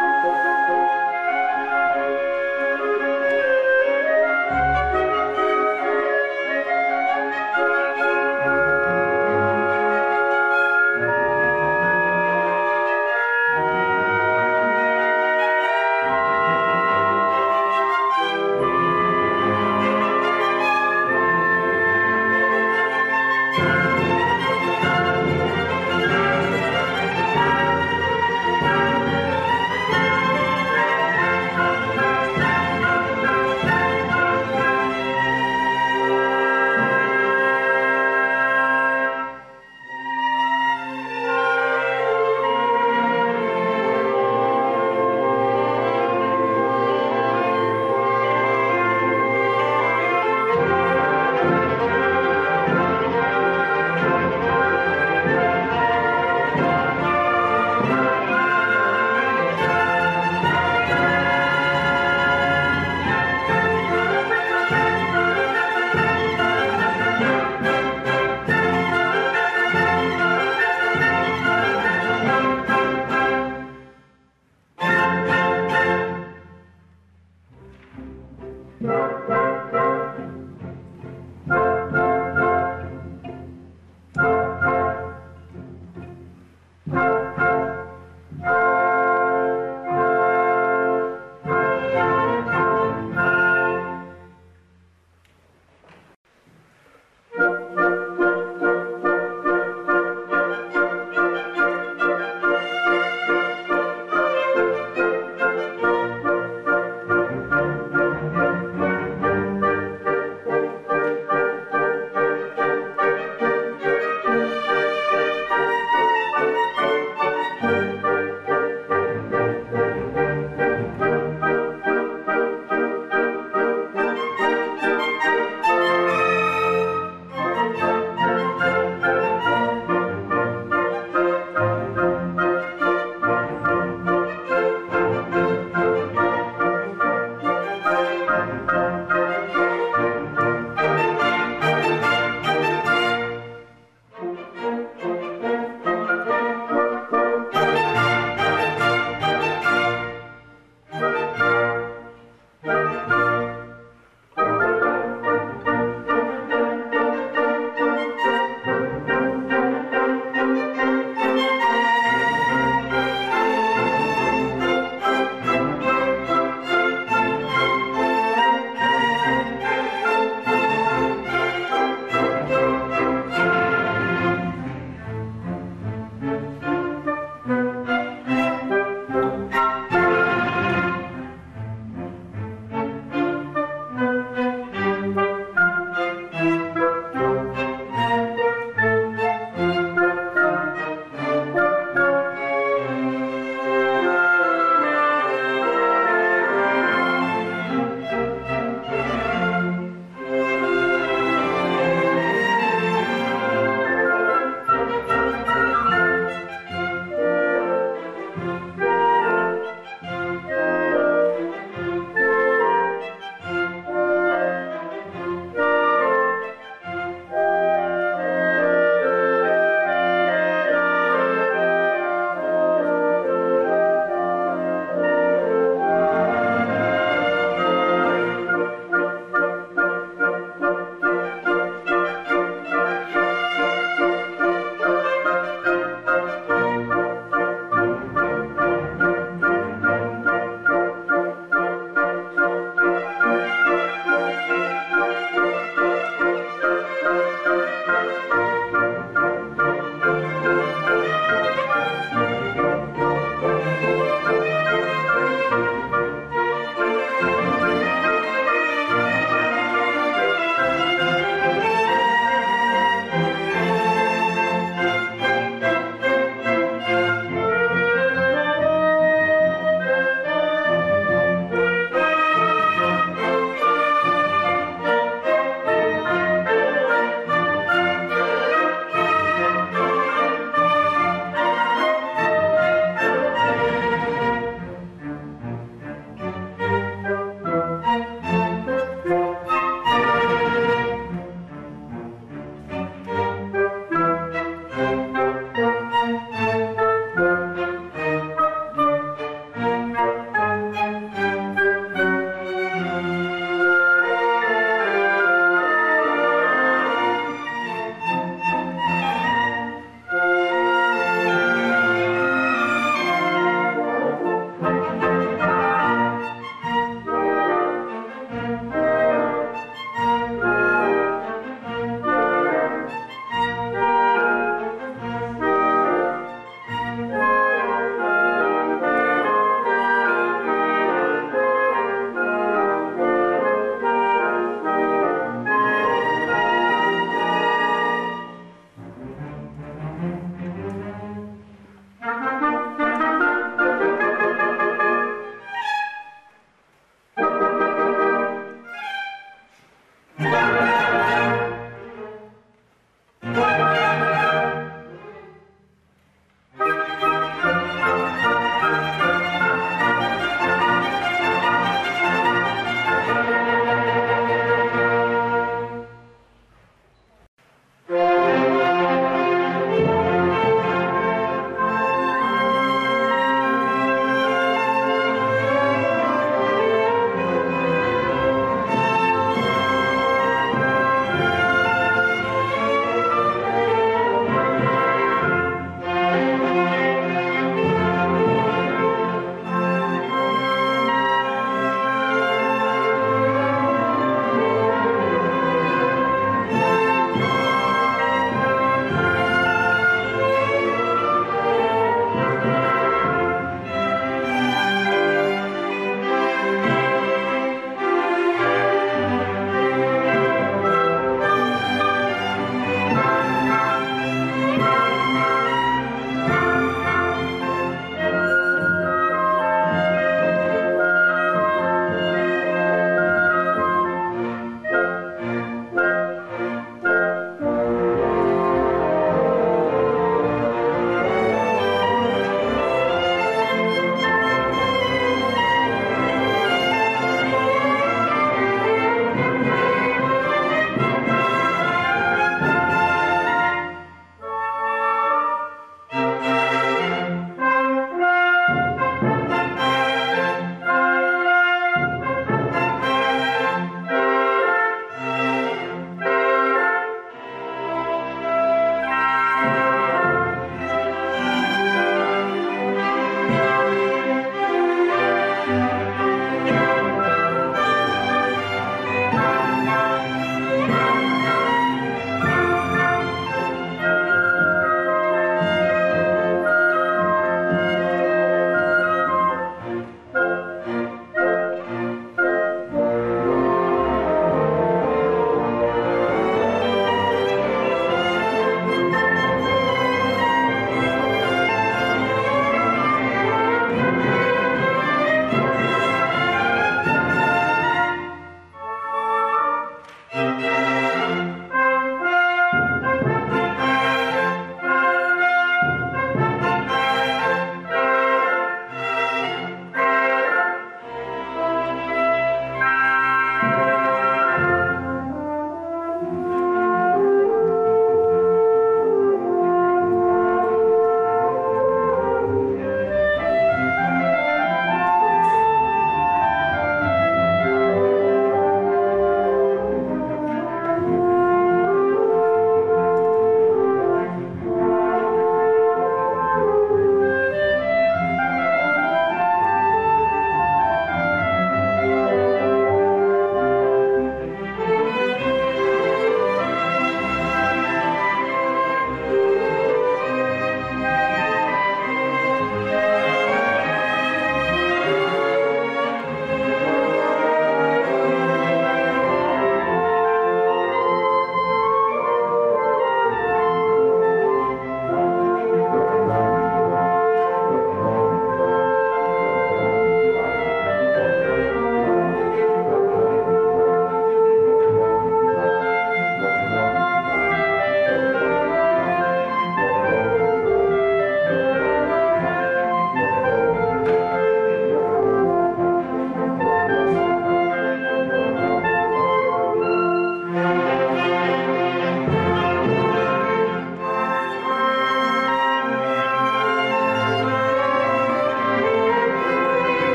Música